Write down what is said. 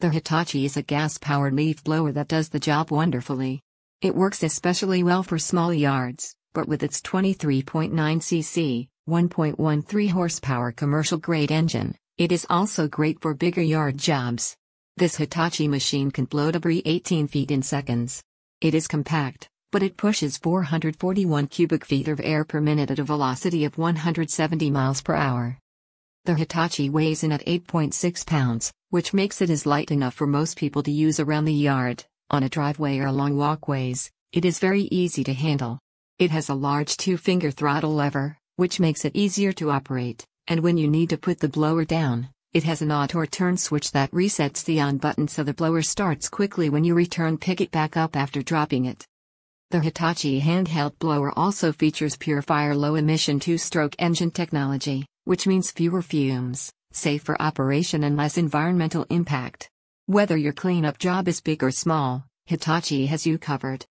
The Hitachi is a gas-powered leaf blower that does the job wonderfully. It works especially well for small yards, but with its 23.9 cc, 1.13 horsepower commercial-grade engine, it is also great for bigger yard jobs. This Hitachi machine can blow debris 18 feet in seconds. It is compact, but it pushes 441 cubic feet of air per minute at a velocity of 170 miles per hour. The Hitachi weighs in at 8.6 pounds, which makes it as light enough for most people to use around the yard, on a driveway or along walkways. It is very easy to handle. It has a large two-finger throttle lever, which makes it easier to operate, and when you need to put the blower down, it has an auto return switch that resets the on button so the blower starts quickly when you return pick it back up after dropping it. The Hitachi handheld blower also features PureFire low emission two stroke engine technology, which means fewer fumes, safer operation, and less environmental impact. Whether your cleanup job is big or small, Hitachi has you covered.